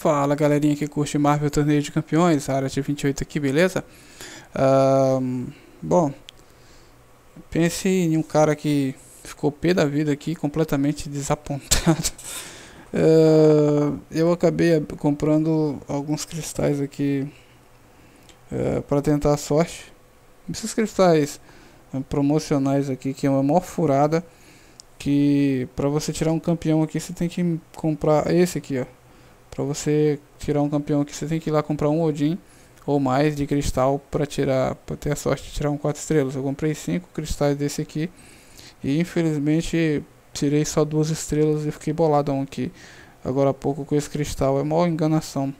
Fala galerinha que curte Marvel Torneio de Campeões, área de 28 aqui, beleza? Um, bom, pense em um cara que ficou pé da vida aqui, completamente desapontado. uh, eu acabei comprando alguns cristais aqui uh, para tentar a sorte. Esses cristais uh, promocionais aqui, que é uma maior furada, que para você tirar um campeão aqui você tem que comprar esse aqui, ó para você tirar um campeão aqui, você tem que ir lá comprar um Odin ou mais de cristal para tirar, para ter a sorte de tirar um 4 estrelas. Eu comprei 5 cristais desse aqui e infelizmente tirei só duas estrelas e fiquei boladão aqui agora há pouco com esse cristal. É uma enganação.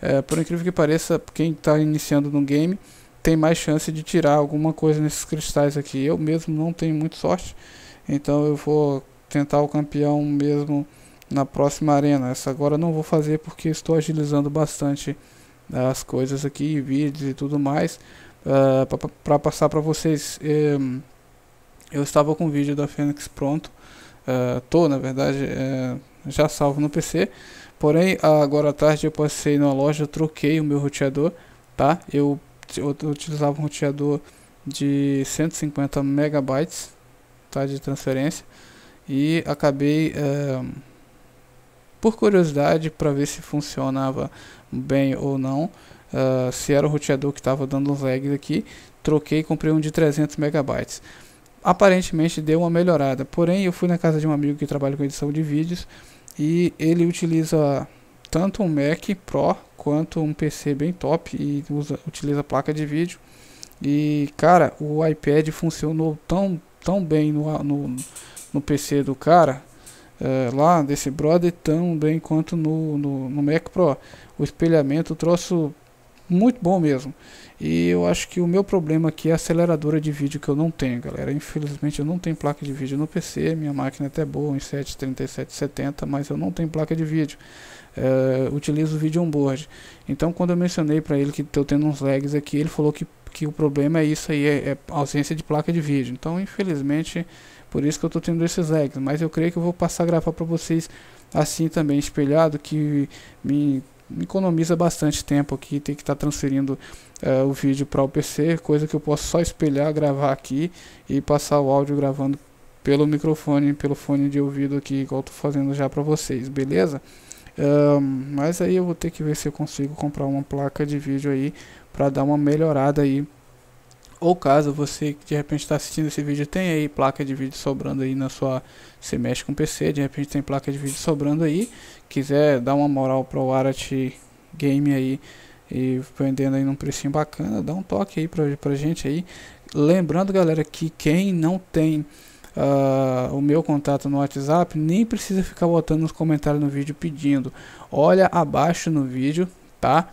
É, por incrível que pareça, quem está iniciando no game tem mais chance de tirar alguma coisa nesses cristais aqui. Eu mesmo não tenho muita sorte, então eu vou tentar o campeão mesmo na próxima arena. Essa agora não vou fazer porque estou agilizando bastante né, as coisas aqui, vídeos e tudo mais, uh, ah, para passar para vocês. Um, eu estava com o vídeo da Fênix pronto, uh, tô na verdade uh, já salvo no PC, porém agora à tarde eu passei na loja, troquei o meu roteador, tá? Eu, eu utilizava um roteador de 150 megabytes, tá? De transferência e acabei uh, por curiosidade para ver se funcionava bem ou não, uh, se era o roteador que estava dando uns lags aqui, troquei e comprei um de 300 megabytes. Aparentemente deu uma melhorada, porém eu fui na casa de um amigo que trabalha com edição de vídeos e ele utiliza tanto um Mac Pro quanto um PC bem top e usa, utiliza placa de vídeo. E cara, o iPad funcionou tão, tão bem no, no, no PC do cara é, lá desse brother tão bem quanto no, no, no Mac Pro. O espelhamento, troço muito bom mesmo. E eu acho que o meu problema aqui é a aceleradora de vídeo que eu não tenho, galera. Infelizmente eu não tenho placa de vídeo no PC, minha máquina é até boa, em 73770, mas eu não tenho placa de vídeo. É, utilizo o vídeo onboard. Então quando eu mencionei para ele que estou tendo uns lags aqui, ele falou que, que o problema é isso aí, é, é ausência de placa de vídeo. Então infelizmente por isso que eu estou tendo esses lags. Mas eu creio que eu vou passar a gravar para vocês assim também, espelhado, que me, me economiza bastante tempo aqui. Ter que estar tá transferindo uh, o vídeo para o PC, coisa que eu posso só espelhar, gravar aqui e passar o áudio gravando pelo microfone, pelo fone de ouvido aqui, igual estou fazendo já para vocês, beleza? Um, mas aí eu vou ter que ver se eu consigo comprar uma placa de vídeo aí para dar uma melhorada aí ou caso você de repente está assistindo esse vídeo tem aí placa de vídeo sobrando aí na sua você mexe com PC de repente tem placa de vídeo sobrando aí. Quiser dar uma moral para o Arat Game aí e vendendo aí num precinho bacana dá um toque aí pra, pra gente aí. Lembrando galera que quem não tem uh, o meu contato no WhatsApp nem precisa ficar botando nos comentários no vídeo pedindo. Olha abaixo no vídeo tá?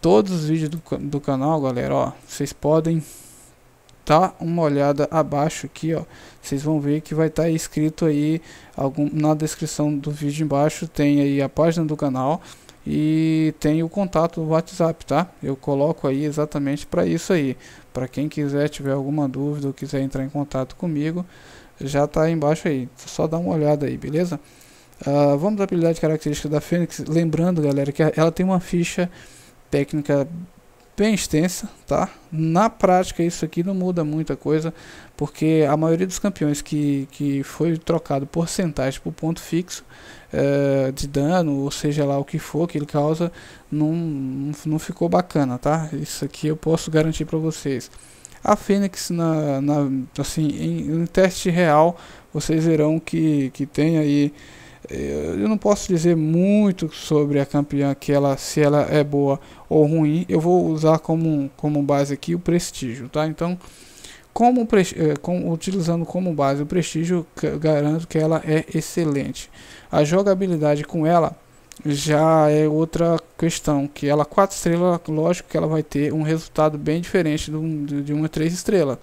Todos os vídeos do, do canal galera ó vocês podem tá uma olhada abaixo aqui, ó. Vocês vão ver que vai estar tá escrito aí algum, na descrição do vídeo embaixo tem aí a página do canal e tem o contato do WhatsApp, tá? Eu coloco aí exatamente para isso aí. Para quem quiser tiver alguma dúvida ou quiser entrar em contato comigo, já tá embaixo aí. Só dá uma olhada aí, beleza? Uh, vamos à habilidade característica da Fênix. Lembrando, galera, que ela tem uma ficha técnica bem extensa, tá? Na prática isso aqui não muda muita coisa, porque a maioria dos campeões que, que foi trocado porcentagem por ponto fixo é, de dano, ou seja lá o que for que ele causa, não, não ficou bacana, tá? Isso aqui eu posso garantir para vocês. A Fênix, na, na, assim, em, em teste real, vocês verão que, que tem aí eu não posso dizer muito sobre a campeã que ela se ela é boa ou ruim. Eu vou usar como, como base aqui o prestígio tá? Então como é, com, utilizando como base o prestígio garanto que ela é excelente. A jogabilidade com ela já é outra questão que ela quatro estrelas lógico que ela vai ter um resultado bem diferente de, de uma três estrelas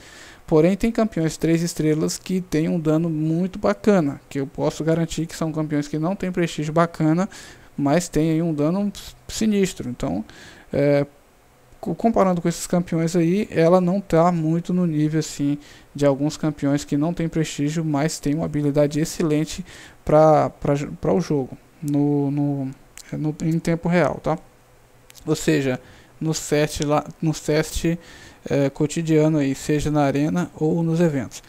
Porém, tem campeões 3 estrelas que tem um dano muito bacana, que eu posso garantir que são campeões que não tem prestígio bacana, mas tem aí um dano sinistro. Então, é, comparando com esses campeões aí, ela não está muito no nível assim de alguns campeões que não tem prestígio, mas tem uma habilidade excelente para o jogo. No, no no, em tempo real, tá? Ou seja, no set, lá, no teste é, cotidiano, aí, seja na arena ou nos eventos.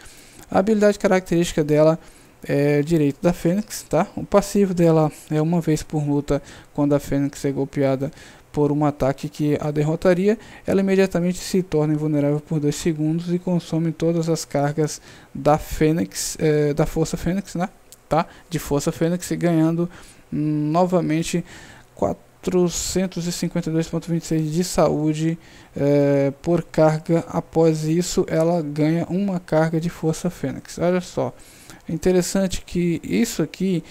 A habilidade característica dela é direito da Fênix, tá? O passivo dela é uma vez por luta quando a Fênix é golpeada por um ataque que a derrotaria, ela imediatamente se torna invulnerável por 2 segundos e consome todas as cargas da Fênix, é, da Força Fênix, né? Tá? De Força Fênix, ganhando hum, novamente 452,26 de saúde é, por carga. Após isso, ela ganha uma carga de Força Fênix. Olha só. Interessante que isso aqui,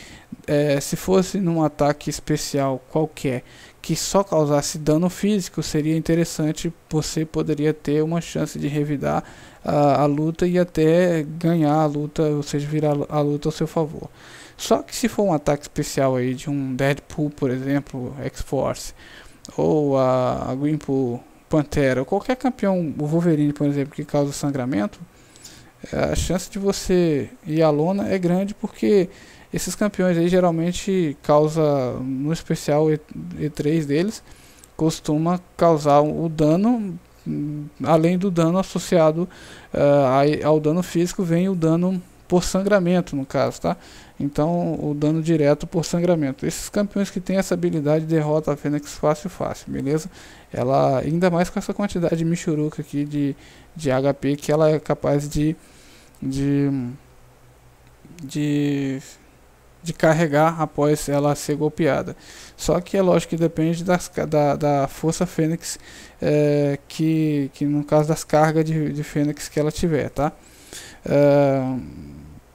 é, se fosse num ataque especial qualquer que só causasse dano físico, seria interessante. Você poderia ter uma chance de revidar a, a luta e até ganhar a luta, ou seja, virar a luta ao seu favor. Só que se for um ataque especial aí de um Deadpool, por exemplo, X-Force, ou a, a Pantera, ou qualquer campeão, o Wolverine, por exemplo, que causa sangramento, a chance de você ir à lona é grande porque esses campeões aí geralmente causa no especial E3 deles costuma causar o dano além do dano associado uh, ao dano físico vem o dano por sangramento no caso tá então o dano direto por sangramento esses campeões que têm essa habilidade derrotam a Fênix fácil fácil beleza ela ainda mais com essa quantidade de michuruca aqui de, de HP que ela é capaz de de, de, de carregar após ela ser golpeada. Só que é lógico que depende das, da, da força Fênix, é, que, que no caso das cargas de, de Fênix que ela tiver, tá? É,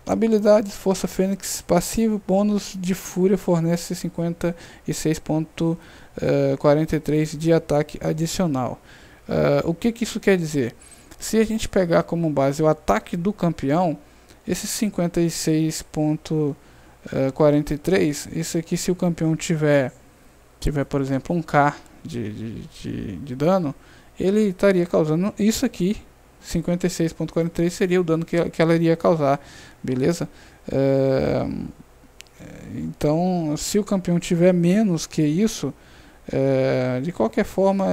habilidades, força Fênix passivo, bônus de fúria fornece 56.43 é, de ataque adicional. É, o que, que isso quer dizer? Se a gente pegar como base o ataque do campeão, esse 56.43, isso aqui se o campeão tiver, tiver por exemplo, um K de, de, de, de dano, ele estaria causando isso aqui, 56.43 seria o dano que, que ela iria causar, beleza? É, então, se o campeão tiver menos que isso, é, de qualquer forma,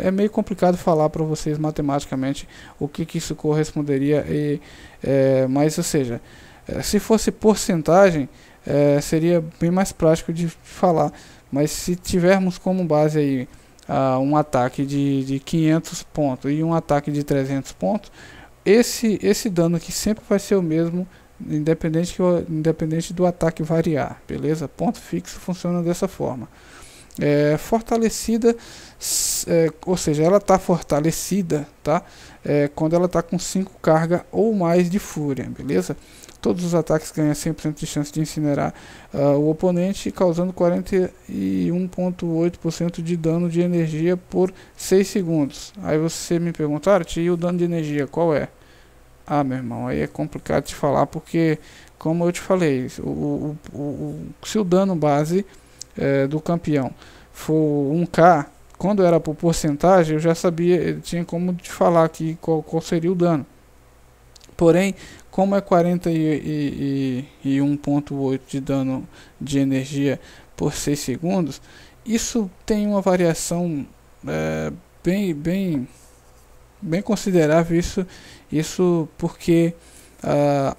é meio complicado falar para vocês matematicamente o que, que isso corresponderia, e, é, mas ou seja, é, se fosse porcentagem, é, seria bem mais prático de falar, mas se tivermos como base aí uh, um ataque de, de 500 pontos e um ataque de 300 pontos, esse, esse dano aqui sempre vai ser o mesmo, independente, que, independente do ataque variar, beleza? Ponto fixo funciona dessa forma é, fortalecida, é, ou seja, ela está fortalecida, tá? É, quando ela está com 5 carga ou mais de fúria, beleza? Todos os ataques ganham 100% de chance de incinerar uh, o oponente, causando 41,8% de dano de energia por 6 segundos. Aí você me pergunta, Art, e o dano de energia qual é? Ah, meu irmão, aí é complicado de falar porque, como eu te falei, o, o, o, se o dano base é, do campeão for 1K, quando era por porcentagem, eu já sabia, tinha como te falar aqui qual, qual seria o dano. Porém, como é 41.8 de dano de energia por 6 segundos, isso tem uma variação é, bem, bem, bem considerável. Isso, isso porque uh,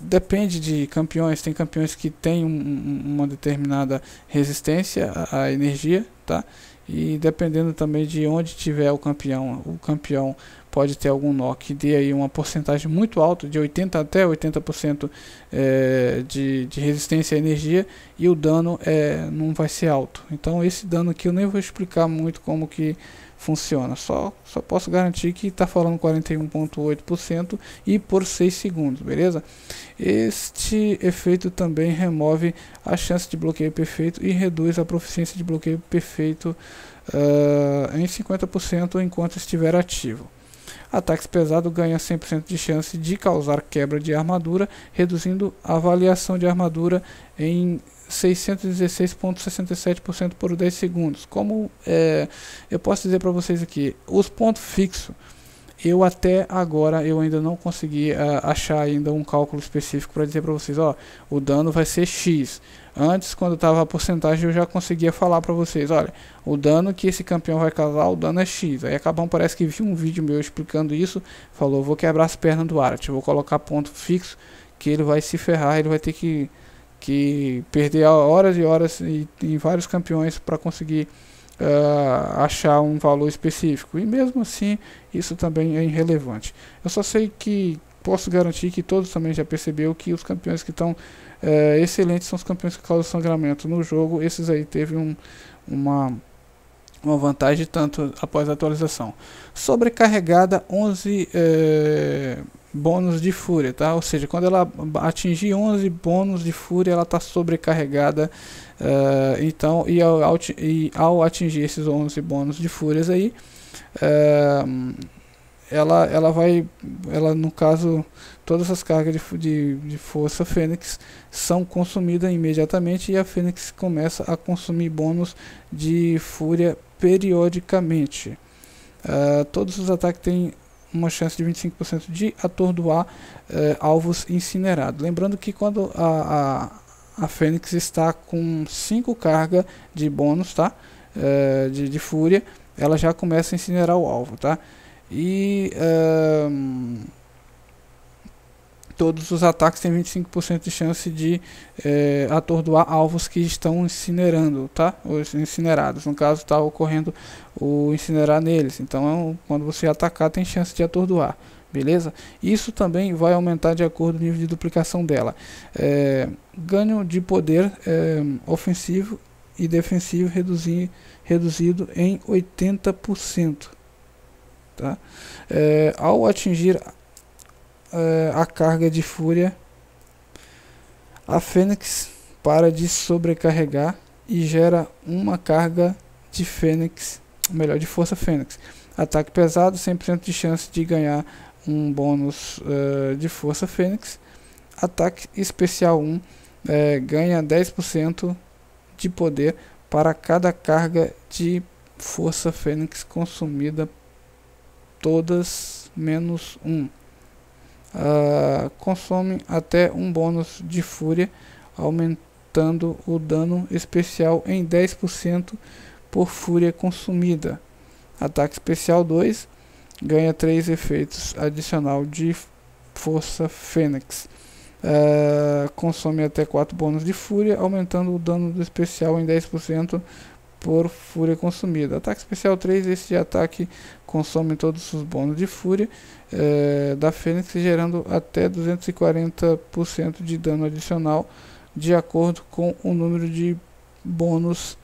depende de campeões. Tem campeões que têm um, uma determinada resistência à, à, energia, tá? E dependendo também de onde tiver o campeão, o campeão pode ter algum nó que dê aí uma porcentagem muito alta, de 80 até 80% é, de, de resistência à energia, e o dano é, não vai ser alto. Então esse dano aqui eu nem vou explicar muito como que funciona. Só, só posso garantir que está falando 41,8% e por 6 segundos, beleza? Este efeito também remove a chance de bloqueio perfeito e reduz a proficiência de bloqueio perfeito uh, em 50% enquanto estiver ativo. Ataques pesados ganha 100% de chance de causar quebra de armadura, reduzindo a avaliação de armadura em 616,67% por 10 segundos. Como é, eu posso dizer para vocês aqui, os pontos fixos, eu até agora eu ainda não consegui uh, achar ainda um cálculo específico para dizer para vocês, ó, o dano vai ser X, Antes, quando estava a porcentagem, eu já conseguia falar para vocês, olha, o dano que esse campeão vai causar, o dano é X. Aí acabam parece que viu um vídeo meu explicando isso, falou, vou quebrar as pernas do Arat, vou colocar ponto fixo que ele vai se ferrar, ele vai ter que, que perder horas e horas e, em vários campeões para conseguir uh, achar um valor específico. E mesmo assim, isso também é irrelevante. Eu só sei que posso garantir que todos também já percebeu que os campeões que estão é, excelentes são os campeões que causam sangramento no jogo. Esses aí teve um, uma, uma vantagem tanto após a atualização. Sobrecarregada 11 é, bônus de fúria, tá? Ou seja, quando ela atingir 11 bônus de fúria, ela está sobrecarregada. É, então, e ao, e ao, atingir esses 11 bônus de fúrias aí, é, ela, ela vai, ela no caso, todas as cargas de, de, de força Fênix são consumidas imediatamente e a Fênix começa a consumir bônus de fúria periodicamente. Uh, todos os ataques têm uma chance de 25% de atordoar uh, alvos incinerados. Lembrando que quando a, a, a Fênix está com 5 cargas de bônus tá? Uh, de, de fúria, ela já começa a incinerar o alvo. Tá? E todos os ataques têm 25% de chance de é, atordoar alvos que estão incinerando, tá? Os incinerados. No caso, está ocorrendo o incinerar neles. Então, quando você atacar, tem chance de atordoar. Beleza? Isso também vai aumentar de acordo com o nível de duplicação dela. É, ganho de poder é, ofensivo e defensivo reduzir, reduzido em 80%. Tá? É, ao atingir é, a carga de fúria, a Fênix para de sobrecarregar e gera uma carga de Fênix, melhor, de força Fênix. Ataque pesado, 100% de chance de ganhar um bônus uh, de força Fênix. Ataque especial 1 é, ganha 10% de poder para cada carga de força Fênix consumida todas menos um. Uh, consome até um bônus de fúria, aumentando o dano especial em 10% por fúria consumida. Ataque especial 2 ganha 3 efeitos adicional de força fênix. Uh, consome até 4 bônus de fúria, aumentando o dano especial em 10% por fúria consumida. Ataque especial 3, esse ataque consome todos os bônus de fúria é, da Fênix, gerando até 240% de dano adicional, de acordo com o número de bônus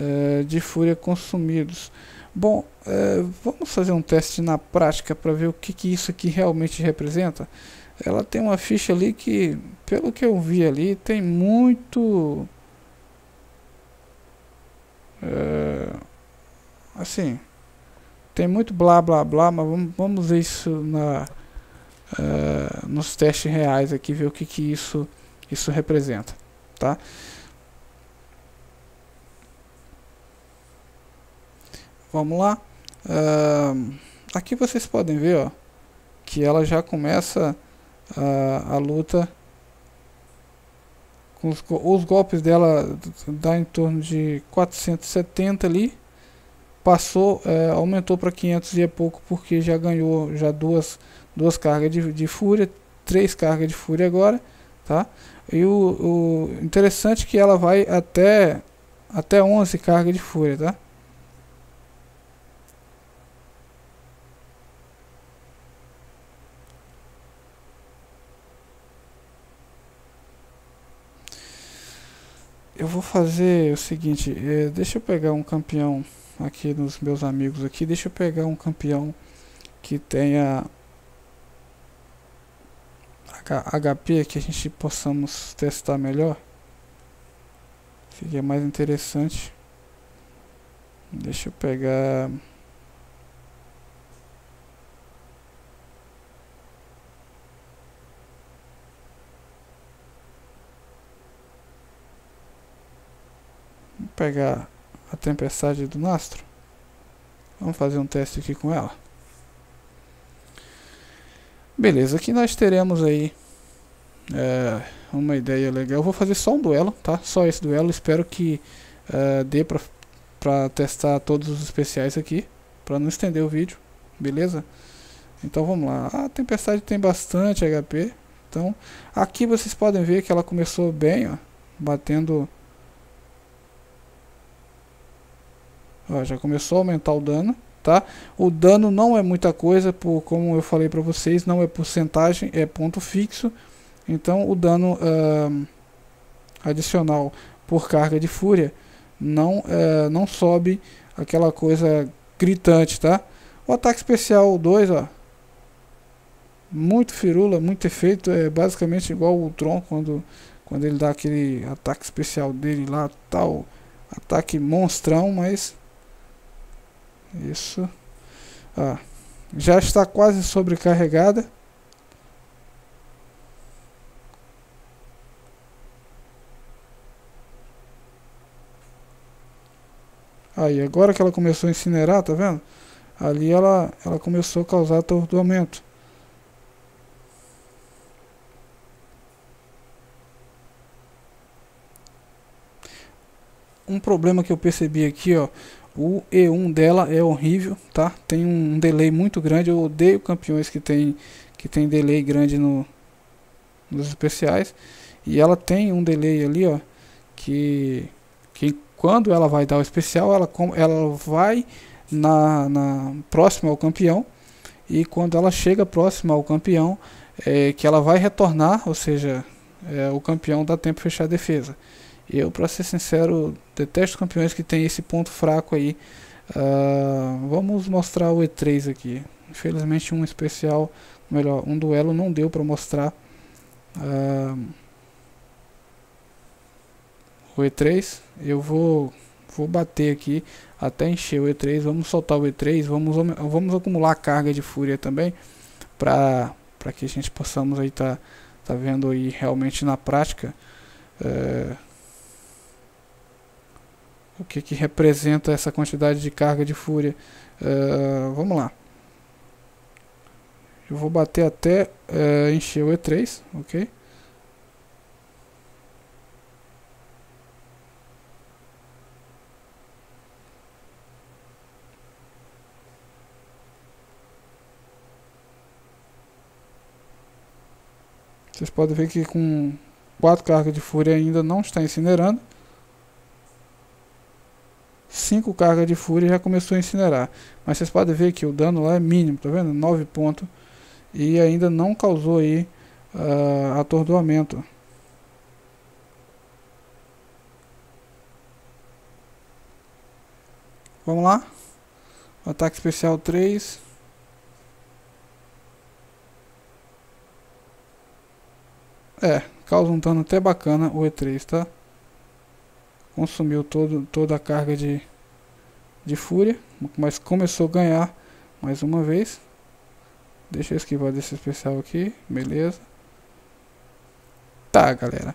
é, de fúria consumidos. Bom, é, vamos fazer um teste na prática para ver o que, que isso aqui realmente representa. Ela tem uma ficha ali que, pelo que eu vi ali, tem muito é, assim, tem muito blá blá blá, mas vamos, vamos ver isso na, é, nos testes reais aqui, ver o que, que isso, isso representa. Tá? Vamos lá. Uh, aqui vocês podem ver ó, que ela já começa uh, a luta os, os golpes dela dá em torno de 470 ali. Passou, é, aumentou para 500 e é pouco porque já ganhou já duas, duas cargas de, de fúria, três cargas de fúria agora, tá? E o, o interessante é que ela vai até até 11 cargas de fúria, tá? Eu vou fazer o seguinte, é, deixa eu pegar um campeão aqui nos meus amigos aqui, deixa eu pegar um campeão que tenha HP que a gente possamos testar melhor. Fique mais interessante. Deixa eu pegar pegar a tempestade do Nastro. Vamos fazer um teste aqui com ela. Beleza, aqui nós teremos aí é, uma ideia legal. Eu vou fazer só um duelo, tá? Só esse duelo. Espero que uh, dê pra, pra testar todos os especiais aqui. Pra não estender o vídeo, beleza? Então vamos lá. A tempestade tem bastante HP. Então aqui vocês podem ver que ela começou bem, ó. Batendo... Ó, já começou a aumentar o dano tá? O dano não é muita coisa, por como eu falei para vocês, não é porcentagem, é ponto fixo. Então o dano uh, adicional por carga de fúria não, uh, não sobe aquela coisa gritante, tá? O ataque especial 2, ó, muito firula, muito efeito, é basicamente igual o Tron quando, quando ele dá aquele ataque especial dele lá, tal, ataque monstrão, mas isso. Ah, já está quase sobrecarregada. Aí, agora que ela começou a incinerar, tá vendo? Ali ela, ela começou a causar atordoamento. Um problema que eu percebi aqui, ó, o E1 dela é horrível, tá? Tem um delay muito grande. Eu odeio campeões que tem que tem delay grande no nos especiais. E ela tem um delay ali, ó, que que quando ela vai dar o especial, ela ela vai na, na próxima ao campeão e quando ela chega próxima ao campeão, é, que ela vai retornar, ou seja, é, o campeão dá tempo de fechar a defesa. Eu, para ser sincero, detesto campeões que tem esse ponto fraco aí. Uh, vamos mostrar o E3 aqui. Infelizmente um especial, melhor, um duelo não deu para mostrar uh, o E3. Eu vou vou bater aqui até encher o E3. Vamos soltar o E3, vamos vamos acumular carga de fúria também para para que a gente possamos aí tá tá vendo aí realmente na prática uh, o que, que representa essa quantidade de carga de fúria. Uh, vamos lá. Eu vou bater até uh, encher o E3, ok? Vocês podem ver que com 4 cargas de fúria ainda não está incinerando. 5 cargas de fúria já começou a incinerar. Mas vocês podem ver que o dano lá é mínimo, tá vendo? 9 pontos. E ainda não causou aí uh, atordoamento. Vamos lá. Ataque especial 3. É, causa um dano até bacana o E3, tá? Consumiu todo, toda a carga de, de fúria, mas começou a ganhar mais uma vez. Deixa eu esquivar desse especial aqui, beleza. Tá, galera.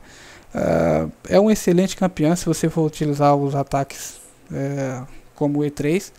Uh, é um excelente campeão se você for utilizar os ataques é, como o E3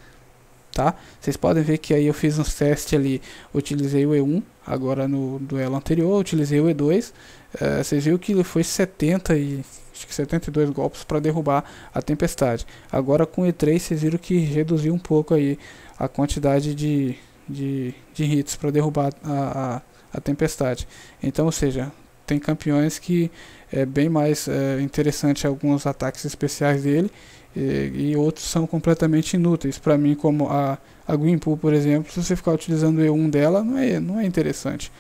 tá? Vocês podem ver que aí eu fiz uns testes ali, utilizei o E1, agora no duelo anterior, utilizei o E2, é, vocês viram que foi 70 e acho que 72 golpes para derrubar a tempestade. Agora com o E3 vocês viram que reduziu um pouco aí a quantidade de, de, de hits para derrubar a, a, a tempestade. Então, ou seja, tem campeões que é bem mais é, interessante alguns ataques especiais dele e, e outros são completamente inúteis. Para mim, como a, a por exemplo, se você ficar utilizando o E1 dela, não é, não é interessante.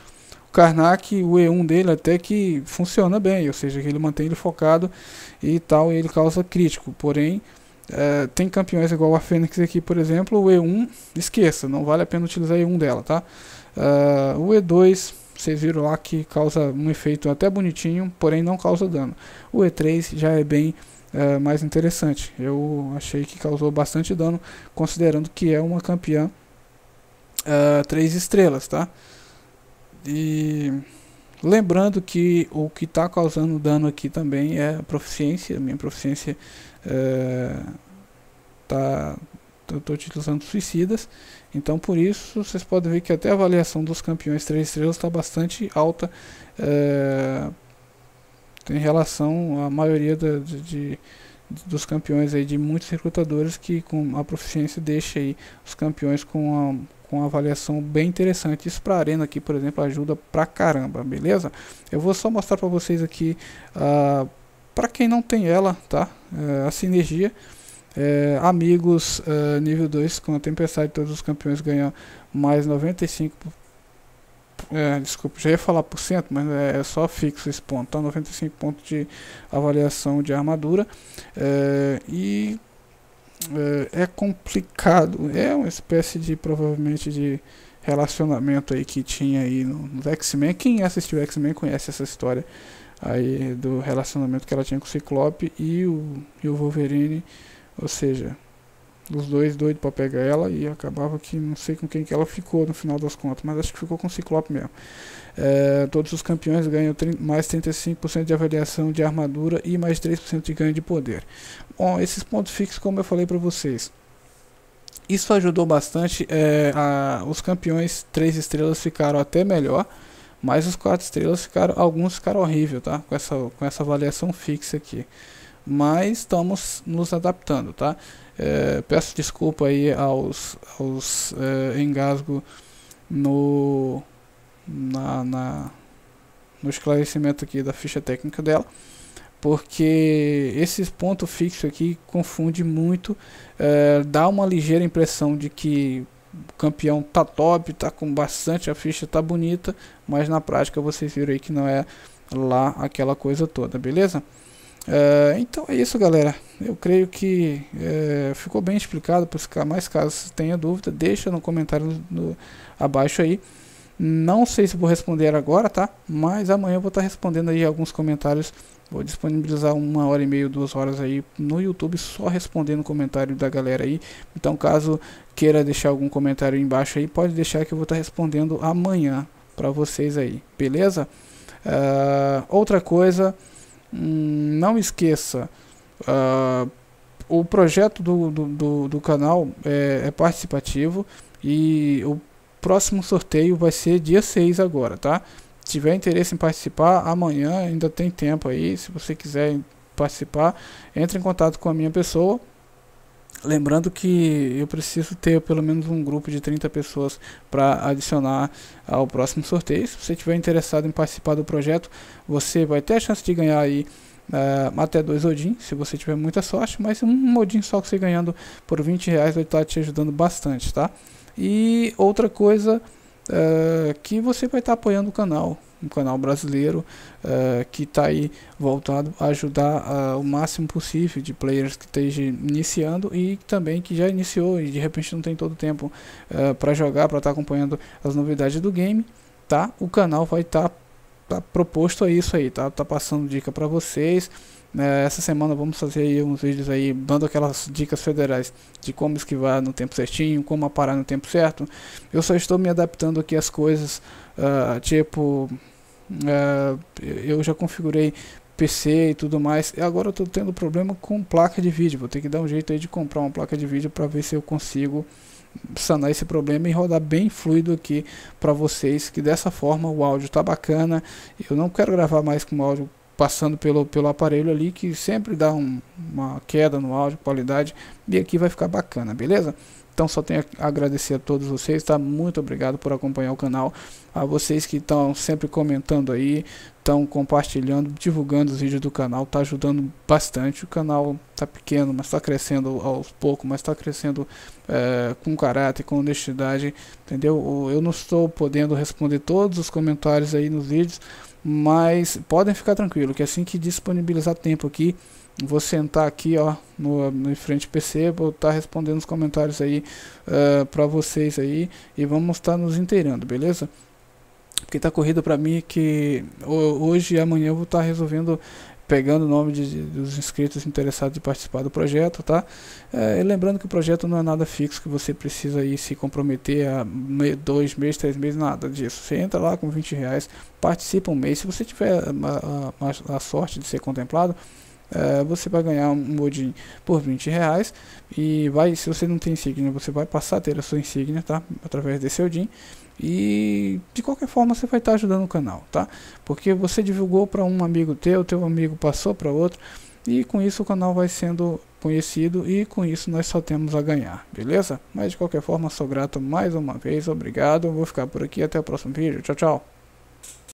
O Karnak, o E1 dele até que funciona bem, ou seja, que ele mantém ele focado e tal, e ele causa crítico. Porém, é, tem campeões igual a Fênix aqui, por exemplo, o E1, esqueça, não vale a pena utilizar o E1 dela, tá? Uh, o E2, vocês viram lá que causa um efeito até bonitinho, porém não causa dano. O E3 já é bem é, mais interessante. Eu achei que causou bastante dano, considerando que é uma campeã uh, três estrelas, tá? E lembrando que o que está causando dano aqui também é a proficiência. Minha proficiência uh, tá, estou utilizando suicidas. Então por isso vocês podem ver que até a avaliação dos campeões 3 estrelas está bastante alta é, em relação à maioria da, de, de, dos campeões aí de muitos recrutadores que com a proficiência deixa aí os campeões com a com uma avaliação bem interessante. Isso para arena aqui, por exemplo, ajuda pra caramba, beleza? Eu vou só mostrar para vocês aqui uh, para quem não tem ela, tá? Uh, a sinergia é, amigos uh, nível 2 com a tempestade todos os campeões ganham mais 95 é, desculpa, já ia falar por cento, mas é, é só fixo esse ponto, tá? 95 pontos de avaliação de armadura é, e é, é complicado, é uma espécie de provavelmente de relacionamento aí que tinha aí no, X-Men, quem assistiu X-Men conhece essa história aí do relacionamento que ela tinha com o Ciclope e o, e o Wolverine. Ou seja, os dois doidos para pegar ela e acabava que não sei com quem que ela ficou no final das contas, mas acho que ficou com o Ciclope mesmo. É, todos os campeões ganham mais 35% de avaliação de armadura e mais 3% de ganho de poder. Bom, esses pontos fixos, como eu falei para vocês, isso ajudou bastante. É, a, os campeões 3 estrelas ficaram até melhor, mas os 4 estrelas ficaram, alguns ficaram horrível, tá? Com essa, com essa avaliação fixa aqui mas estamos nos adaptando, tá? É, peço desculpa aí aos, aos é, engasgo no, na, na, no esclarecimento aqui da ficha técnica dela, porque esse ponto fixo aqui confunde muito, é, dá uma ligeira impressão de que o campeão tá top, tá com bastante, a ficha tá bonita, mas na prática vocês viram aí que não é lá aquela coisa toda, beleza? É, então é isso, galera. Eu creio que é, ficou bem explicado. Para mais caso tenha dúvida, deixa no comentário no, no, abaixo aí. Não sei se vou responder agora, tá? Mas amanhã eu vou estar tá respondendo aí alguns comentários. Vou disponibilizar uma hora e meia, duas horas aí no YouTube só respondendo comentário da galera aí. Então, caso queira deixar algum comentário embaixo aí, pode deixar que eu vou estar tá respondendo amanhã para vocês aí, beleza? Uh, outra coisa Hum, não esqueça, uh, o projeto do, do, do, do canal é, é, participativo e o próximo sorteio vai ser dia 6 agora, tá? Se tiver interesse em participar, amanhã ainda tem tempo aí, se você quiser participar, entre em contato com a minha pessoa Lembrando que eu preciso ter pelo menos um grupo de 30 pessoas para adicionar ao próximo sorteio. Se você estiver interessado em participar do projeto, você vai ter a chance de ganhar aí uh, até dois Odin, se você tiver muita sorte, mas um Odin só que você ganhando por 20 reais vai estar te ajudando bastante, tá? E outra coisa uh, que você vai estar apoiando o canal um canal brasileiro uh, que está aí voltado a ajudar uh, o máximo possível de players que esteja iniciando e também que já iniciou e de repente não tem todo o tempo uh, para jogar, para estar tá acompanhando as novidades do game, tá? O canal vai estar tá, tá proposto a isso aí, tá? Tá passando dica para vocês. Uh, essa semana vamos fazer aí uns vídeos aí dando aquelas dicas federais de como esquivar no tempo certinho, como parar no tempo certo. Eu só estou me adaptando aqui às coisas, uh, tipo Uh, eu já configurei PC e tudo mais. E agora estou tendo problema com placa de vídeo. Vou ter que dar um jeito aí de comprar uma placa de vídeo para ver se eu consigo sanar esse problema e rodar bem fluido aqui para vocês. Que dessa forma o áudio tá bacana. Eu não quero gravar mais com o áudio passando pelo, pelo aparelho ali que sempre dá um, uma queda no áudio, qualidade. E aqui vai ficar bacana, beleza? Então só tenho a agradecer a todos vocês, tá? Muito obrigado por acompanhar o canal. A vocês que estão sempre comentando aí, estão compartilhando, divulgando os vídeos do canal, tá ajudando bastante. O canal tá pequeno, mas está crescendo aos poucos, mas está crescendo é, com caráter, com honestidade, entendeu? Eu não estou podendo responder todos os comentários aí nos vídeos, mas podem ficar tranquilo que assim que disponibilizar tempo aqui vou sentar aqui ó no, no frente PC vou estar tá respondendo os comentários aí uh, eh, para vocês aí e vamos estar tá nos inteirando beleza porque tá corrida para mim que hoje e amanhã eu vou estar tá resolvendo pegando o nome de, de, dos inscritos interessados em participar do projeto, tá? É, lembrando que o projeto não é nada fixo que você precisa aí se comprometer a me, dois meses, três meses, nada disso. Você entra lá com 20 reais, participa um mês. Se você tiver a, a, a sorte de ser contemplado, uh, você vai ganhar um modin por 20 reais e vai, se você não tem insígnia, você vai passar a ter a sua insígnia, tá? Através desse Odin e de qualquer forma você vai estar ajudando o canal, tá? Porque você divulgou para um amigo teu, teu amigo passou para outro e com isso o canal vai sendo conhecido e com isso nós só temos a ganhar, beleza? Mas de qualquer forma sou grato mais uma vez, obrigado, vou ficar por aqui até o próximo vídeo, tchau tchau!